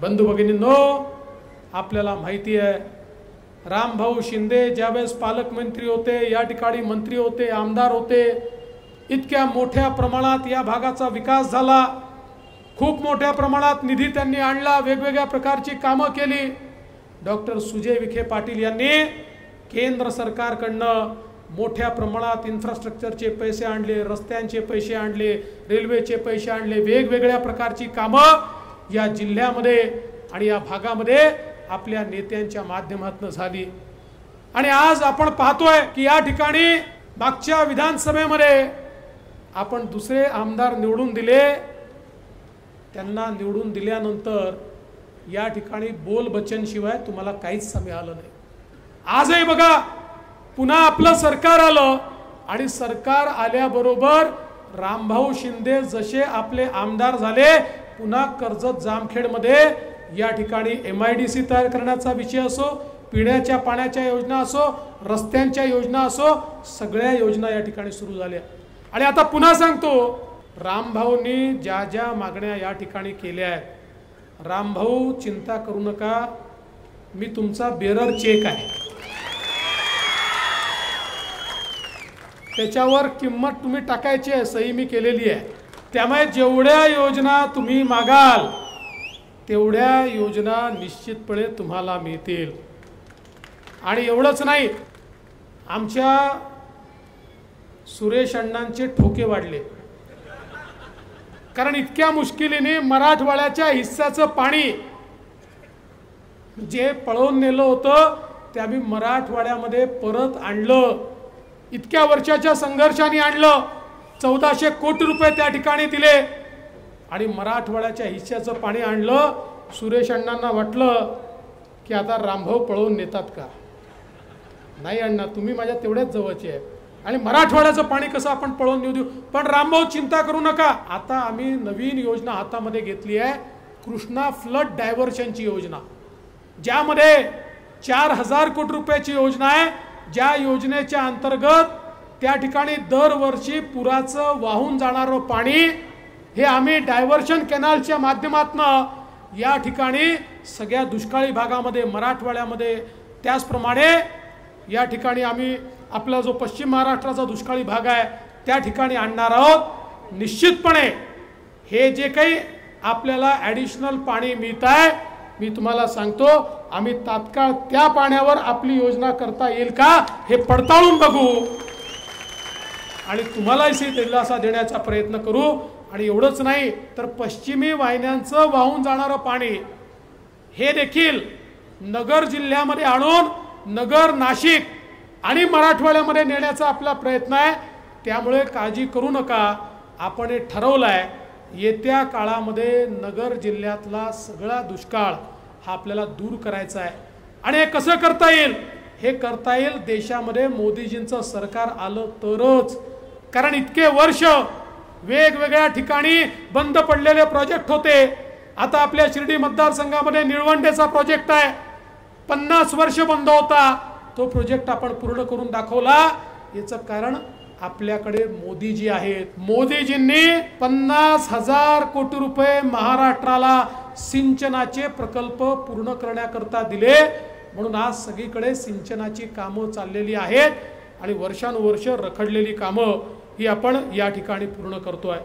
बंधू भगिनींनो आपल्याला माहिती आहे रामभाऊ शिंदे ज्यावेळेस पालकमंत्री होते या ठिकाणी मंत्री होते आमदार होते इतक्या मोठ्या प्रमाणात या भागाचा विकास झाला. खूप मोठ्या प्रमाणात निधी त्यांनी आणला वेगवेगळ्या प्रकारची कामं केली. डॉक्टर सुजय विखे पाटील यांनी केंद्र सरकारकडनं मोठ्या प्रमाणात इन्फ्रास्ट्रक्चरचे पैसे आणले रस्त्यांचे पैसे आणले रेल्वेचे पैसे आणले वेगवेगळ्या प्रकारची कामं या जिल्ह्यामध्ये आणि या भागामध्ये आपल्या नेत्यांच्या माध्यमातून झाली. आणि आज आपण पाहतोय की या ठिकाणी मागच्या विधानसभेमध्ये आपण दुसरे आमदार निवडून दिले. त्यांना निवडून दिल्यानंतर या ठिकाणी बोल बच्चनशिवाय तुम्हाला काहीच मिळालं नाही. आजही बघा पुन्हा आपलं सरकार आलं आणि सरकार आल्याबरोबर रामभाऊ शिंदे जसे आपले आमदार झाले पुन्हा कर्जत जामखेडमध्ये या ठिकाणी एम आय डी सी तयार करण्याचा विषय असो पिण्याच्या पाण्याच्या योजना असो रस्त्यांच्या योजना असो सगळ्या योजना या ठिकाणी सुरू झाल्या. आणि आता पुन्हा सांगतो रामभाऊंनी ज्या ज्या मागण्या या ठिकाणी केल्या आहेत रामभाऊ चिंता करू नका मी तुमचा बेरर चेक आहे. त्याच्यावर किंमत तुम्ही टाकायची आहे सही मी केलेली आहे. त्यामुळे जेवढ्या योजना तुम्ही मागाल तेवढ्या योजना निश्चितपणे तुम्हाला मिळतील. आणि एवढंच नाही आमच्या सुरेश अण्णांचे ठोके वाढले. कारण इतक्या मुश्किलीने मराठवाड्याच्या हिस्साचं पाणी जे पळवून नेलं होतं ते आम्ही मराठवाड्यामध्ये परत आणलं. इतक्या वर्षाच्या संघर्षाने आणलं. चौदाशे कोटी रुपये त्या ठिकाणी दिले. आणि मराठवाड्याच्या हिश्श्याचं पाणी आणलं सुरेश अण्णांना वाटलं की आता रामभाऊ पळवून नेतात का? नाही अण्णा तुम्ही माझ्या तेवढ्याच जवळचे आहे. आणि मराठवाड्याचं पाणी कसं आपण पळवून नेऊ देऊ? पण रामभाऊ चिंता करू नका. आता आम्ही नवीन योजना हातामध्ये घेतली आहे. कृष्णा फ्लड डायव्हर्शनची योजना. ज्यामध्ये चार हजार कोटी रुपयाची योजना आहे. ज्या योजनेच्या अंतर्गत त्या ठिकाणी दरवर्षी पुराचं वाहून जाणारं पाणी हे आम्ही डायव्हर्शन कॅनलच्या माध्यमातनं या ठिकाणी सगळ्या दुष्काळी भागामध्ये मराठवाड्यामध्ये त्याचप्रमाणे या ठिकाणी आम्ही आपला जो पश्चिम महाराष्ट्राचा दुष्काळी भाग आहे त्या ठिकाणी आणणार आहोत. निश्चितपणे हे जे काही आपल्याला ॲडिशनल पाणी मिळत आहे मी तुम्हाला सांगतो आम्ही तात्काळ त्या पाण्यावर आपली योजना करता येईल का हे पडताळून बघू. आणि तुम्हालाही दिलासा देण्याचा प्रयत्न करू. आणि एवढंच नाही तर पश्चिमी वाहिन्यांचं वाहून जाणारं पाणी हे देखील नगर जिल्ह्यामध्ये आणून नगर नाशिक आणि मराठवाड्यामध्ये नेण्याचा आपला प्रयत्न आहे. त्यामुळे काळजी करू नका. आपण हे ठरवलं आहे येत्या काळामध्ये नगर जिल्ह्यातला सगळा दुष्काळ हा आपल्याला दूर करायचा आहे. आणि हे कसं करता येईल? हे करता येईल देशामध्ये मोदीजींचं सरकार आलं तरच. कारण इतके वर्ष वेगवेगळ्या ठिकाणी बंद पडलेले प्रोजेक्ट होते. आता आपल्या शिर्डी मतदारसंघामध्ये निळवंडेचा प्रोजेक्ट आहे. पन्नास वर्ष बंद होता. तो प्रोजेक्ट आपण पूर्ण करून दाखवला. याचं कारण आपल्याकडे मोदीजी आहेत. मोदीजींनी पन्नास हजार कोटी रुपये महाराष्ट्राला सिंचनाचे प्रकल्प पूर्ण करण्याकरता दिले. म्हणून आज सगळीकडे सिंचनाची कामं चाललेली आहेत. आणि वर्षानुवर्ष रखडलेली कामं ही आपण या ठिकाणी पूर्ण करतोय.